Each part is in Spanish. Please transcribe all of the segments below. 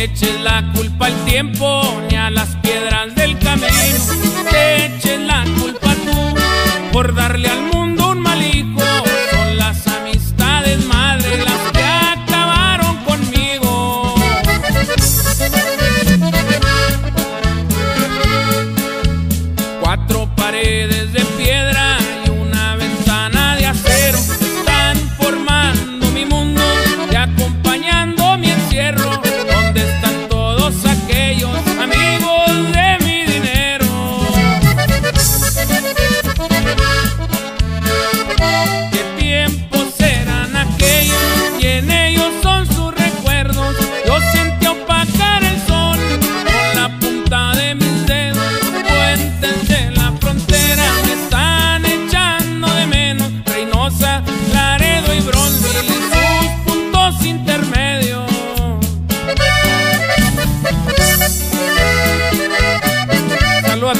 le eches la culpa al tiempo ni a las piedras de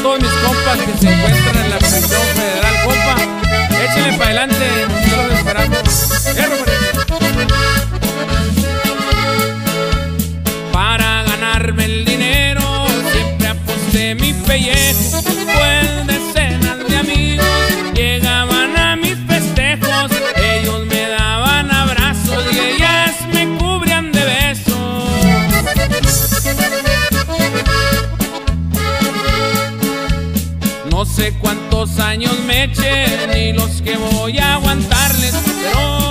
todos mis compas que se encuentran en la prisión federal, compa. Échenle para adelante, nosotros los esperamos. Para ganarme el dinero, siempre aposté mi pellejo. No sé cuántos años me echen y los que voy a aguantarles, pero